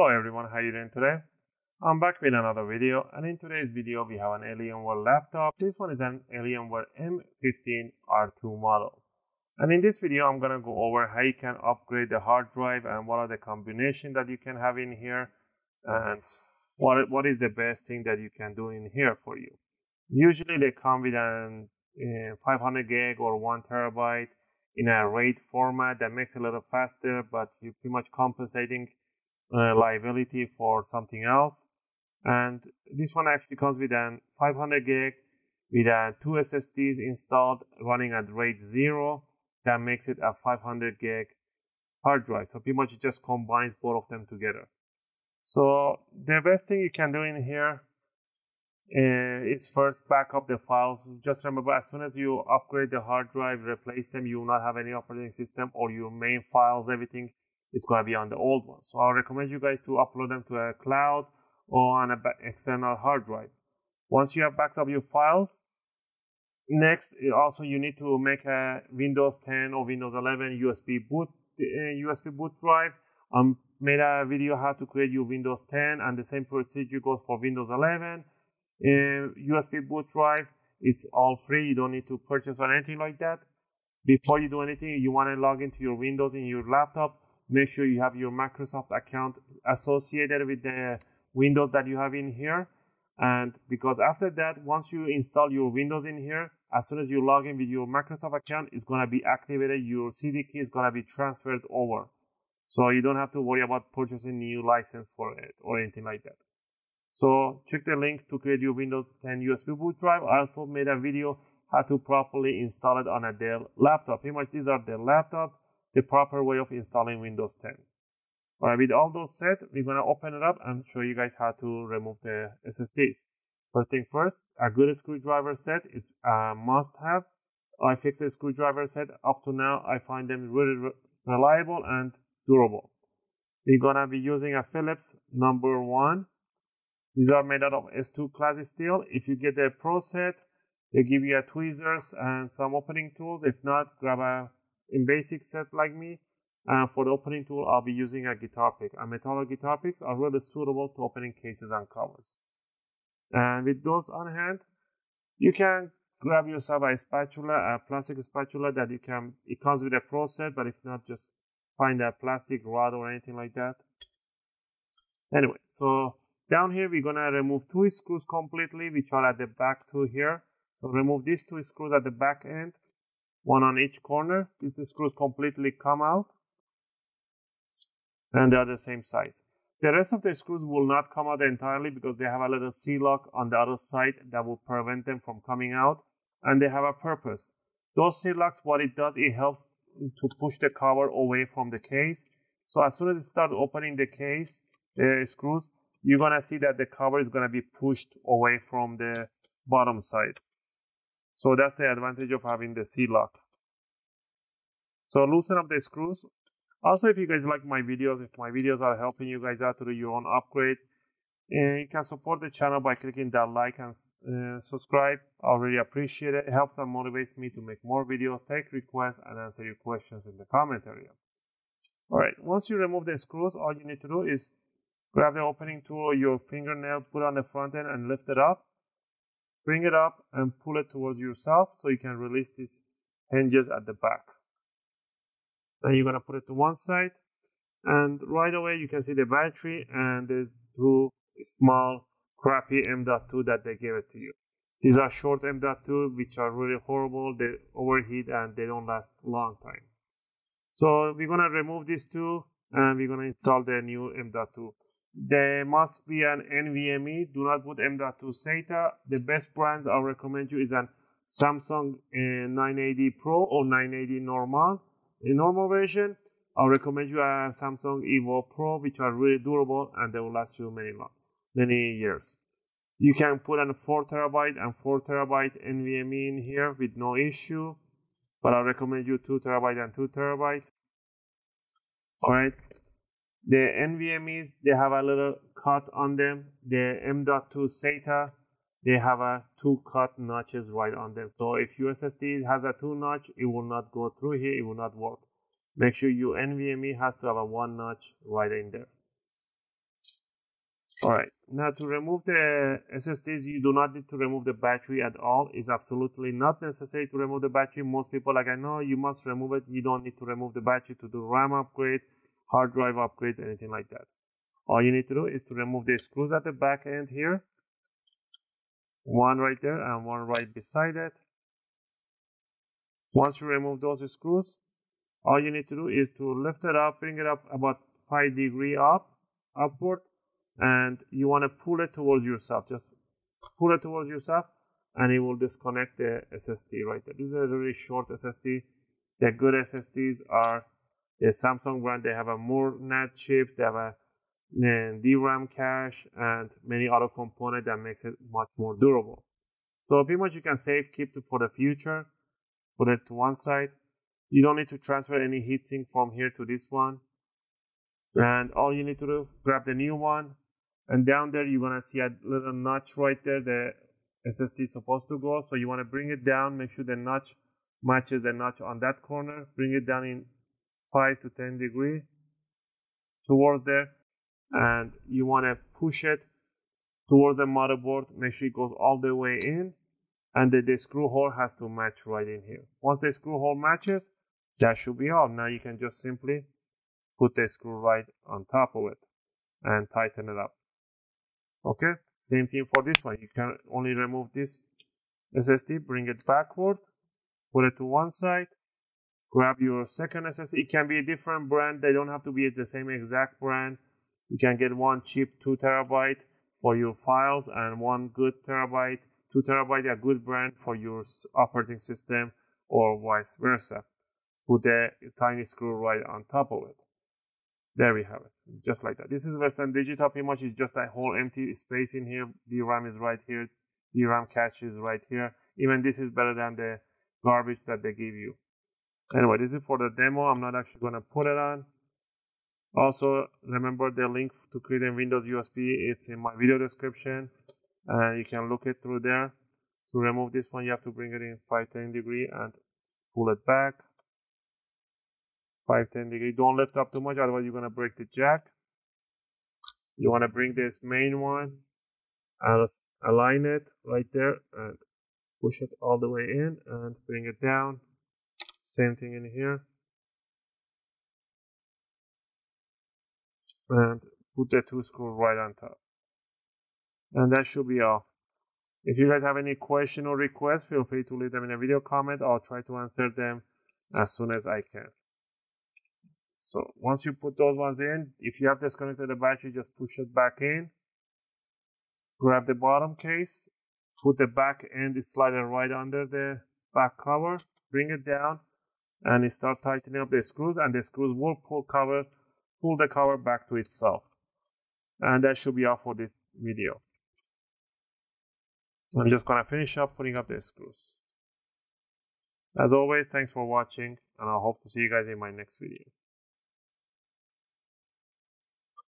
Hello everyone, how are you doing today? I'm back with another video and in today's video we have an Alienware laptop. This one is an Alienware M15R2 model. And in this video I'm to go over how you can upgrade the hard drive and what are the combinations that you can have in here and what, what is the best thing that you can do in here for you. Usually they come with an uh, 500 gig or 1 terabyte in a RAID format that makes it a little faster but you're pretty much compensating uh, liability for something else. And this one actually comes with an 500 gig with uh, two SSDs installed running at RAID 0 that makes it a 500 gig hard drive. So pretty much it just combines both of them together. So the best thing you can do in here uh, is first back up the files. Just remember, as soon as you upgrade the hard drive, replace them, you will not have any operating system or your main files, everything is going to be on the old one. So I'll recommend you guys to upload them to a cloud or on an external hard drive. Once you have backed up your files, next also you need to make a Windows 10 or Windows 11 USB boot uh, USB boot drive. I um, made a video how to create your Windows 10 and the same procedure goes for Windows 11. Uh, USB boot drive, it's all free. You don't need to purchase or anything like that. Before you do anything, you want to log into your Windows in your laptop make sure you have your Microsoft account associated with the Windows that you have in here. And because after that, once you install your Windows in here, as soon as you log in with your Microsoft account, it's going to be activated. Your CD key is going to be transferred over. So you don't have to worry about purchasing new license for it or anything like that. So check the link to create your Windows 10 USB boot drive. I also made a video how to properly install it on a Dell laptop. Pretty much these are Dell laptops the proper way of installing Windows 10. Alright, with all those set, we're gonna open it up and show you guys how to remove the SSDs. First thing first, a good screwdriver set is a must have. iFixit the screwdriver set. Up to now, I find them really re reliable and durable. We're gonna be using a Phillips number one. These are made out of S2 class steel. If you get the Pro set, they give you a tweezers and some opening tools. If not, grab a in basic set like me. And for the opening tool, I'll be using a guitar pick. And metallic guitar picks are really suitable to opening cases and covers. And with those on hand, you can grab yourself a spatula, a plastic spatula that you can, it comes with a pro set, but if not, just find a plastic rod or anything like that. Anyway, so down here, we're gonna remove two screws completely, which are at the back two here. So remove these two screws at the back end one on each corner. These screws completely come out and they are the same size. The rest of the screws will not come out entirely because they have a little C-lock on the other side that will prevent them from coming out and they have a purpose. Those C-locks, what it does, it helps to push the cover away from the case. So as soon as you start opening the case, the screws, you're gonna see that the cover is gonna be pushed away from the bottom side. So that's the advantage of having the C-lock. So loosen up the screws. Also, if you guys like my videos, if my videos are helping you guys out to do your own upgrade, and you can support the channel by clicking that like and uh, subscribe. I really appreciate it. It helps and motivates me to make more videos, take requests, and answer your questions in the comment area. Alright, once you remove the screws, all you need to do is grab the opening tool your fingernail, put on the front end and lift it up. Bring it up and pull it towards yourself so you can release these hinges at the back. Then you're to put it to one side and right away you can see the battery and the two small crappy M.2 that they gave it to you. These are short M.2 which are really horrible. They overheat and they don't last long time. So we're going to remove these two and we're going to install the new M.2. There must be an NVMe. Do not put M.2 SATA. The best brands I recommend you is an Samsung uh, 980 Pro or 980 normal. The normal version, I recommend you a Samsung Evo Pro, which are really durable and they will last you many many years. You can put a 4 terabyte and 4 terabyte NVMe in here with no issue, but I recommend you 2 terabyte and 2 terabyte. Alright, the NVMEs, they have a little cut on them. The M.2 SATA, they have a two cut notches right on them. So if your has a two notch, it will not go through here, it will not work. Make sure your NVMe has to have a one notch right in there. All right, now to remove the SSDs, you do not need to remove the battery at all. It's absolutely not necessary to remove the battery. Most people like, I know you must remove it. You don't need to remove the battery to do RAM upgrade, hard drive upgrades, anything like that. All you need to do is to remove the screws at the back end here. One right there and one right beside it. Once you remove those screws, all you need to do is to lift it up, bring it up about 5 degree up, upward, and you want to pull it towards yourself. Just pull it towards yourself and it will disconnect the SSD right there. This is a really short SSD. The good SSDs are the Samsung brand. They have a more NAND chip. They have a DRAM cache and many other components that makes it much more durable. So pretty much you can save, keep it for the future, put it to one side. You don't need to transfer any heatsink from here to this one. And all you need to do, grab the new one, and down there, you're gonna see a little notch right there. The SSD is supposed to go. So you wanna bring it down, make sure the notch matches the notch on that corner. Bring it down in five to 10 degree towards there. And you wanna push it towards the motherboard. Make sure it goes all the way in. And the, the screw hole has to match right in here. Once the screw hole matches, that should be all. Now you can just simply put the screw right on top of it and tighten it up. Okay, same thing for this one. You can only remove this SSD, bring it backward, put it to one side, grab your second SSD. It can be a different brand. They don't have to be the same exact brand. You can get one cheap two terabyte for your files and one good terabyte, two terabyte a good brand for your operating system or vice versa. Put a tiny screw right on top of it. There we have it, just like that. This is Western Digital, pretty much it's just a whole empty space in here. DRAM is right here, DRAM cache is right here. Even this is better than the garbage that they give you. Anyway, this is for the demo. I'm not actually going to put it on. Also, remember the link to creating Windows USB. It's in my video description. And you can look it through there. To remove this one, you have to bring it in 510 degree and pull it back. 510 degree. Don't lift up too much, otherwise you're gonna break the jack. You wanna bring this main one and align it right there and push it all the way in and bring it down. Same thing in here. And put the two screws right on top. And that should be all. If you guys have any question or request, feel free to leave them in a video comment. I'll try to answer them as soon as I can. So once you put those ones in, if you have disconnected the battery, just push it back in. Grab the bottom case, put the back end slider right under the back cover, bring it down, and start tightening up the screws, and the screws will pull cover, pull the cover back to itself. And that should be all for this video. I'm just gonna finish up putting up the screws. As always, thanks for watching, and I hope to see you guys in my next video.